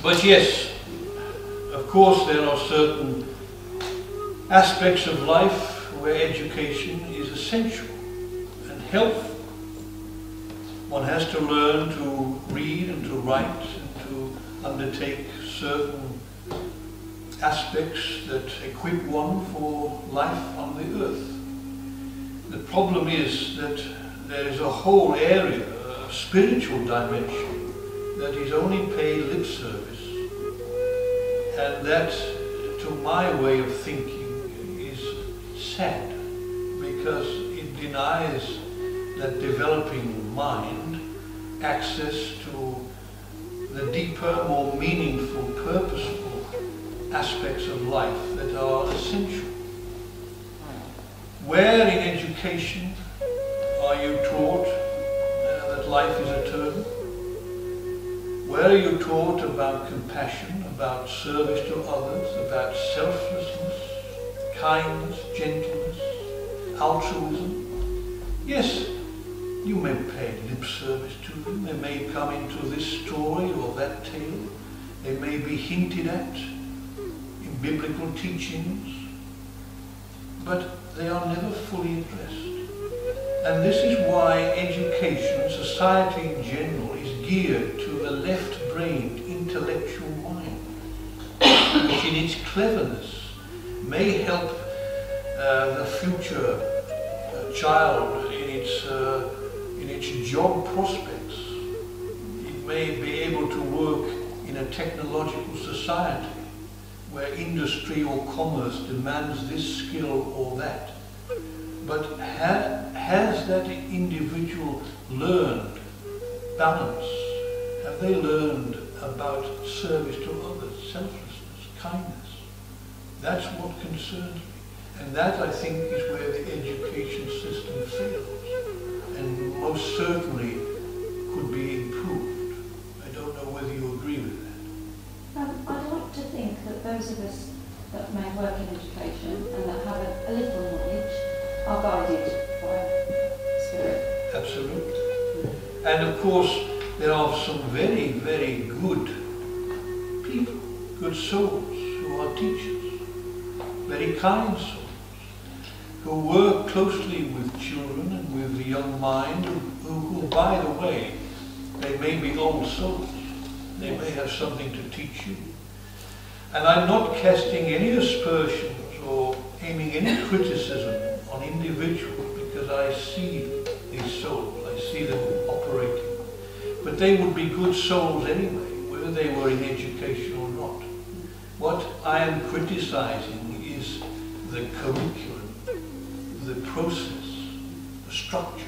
But yes, of course there are certain aspects of life where education is essential and health. One has to learn to read and to write and to undertake certain aspects that equip one for life on the earth. The problem is that there is a whole area, a spiritual dimension, that is only paid lip service. And that, to my way of thinking, is sad because it denies that developing mind access to the deeper, more meaningful, purposeful aspects of life that are essential. Where in education are you taught uh, that life is eternal? Where you taught about compassion, about service to others, about selflessness, kindness, gentleness, altruism? Yes, you may pay lip service to them. They may come into this story or that tale. They may be hinted at in biblical teachings, but they are never fully addressed. And this is why education, society in general, is geared to left-brained intellectual mind, which in its cleverness may help uh, the future uh, child in its, uh, in its job prospects. It may be able to work in a technological society where industry or commerce demands this skill or that. But ha has that individual learned balance? Have they learned about service to others, selflessness, kindness? That's what concerns me. And that, I think, is where the education system fails. And most certainly could be improved. I don't know whether you agree with that. Um, I'd like to think that those of us that may work in education and that have a, a little knowledge are guided by Spirit. Absolutely. And of course, there are some very, very good people, good souls who are teachers, very kind souls, who work closely with children and with the young mind, who, who, by the way, they may be old souls. They may have something to teach you. And I'm not casting any aspersions or aiming any criticism on individuals because I see these souls, I see them. But they would be good souls anyway, whether they were in education or not. What I am criticizing is the curriculum, the process, the structure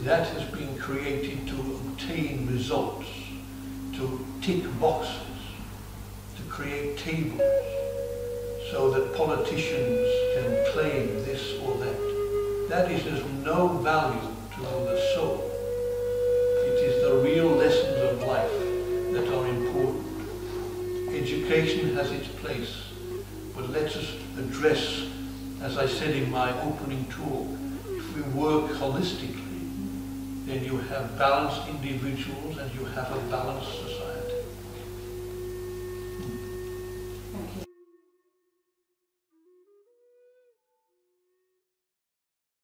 that has been created to obtain results, to tick boxes, to create tables, so that politicians can claim this or that. That is of no value to the soul. Real lessons of life that are important. Education has its place, but let us address, as I said in my opening talk, if we work holistically, then you have balanced individuals and you have a balanced society.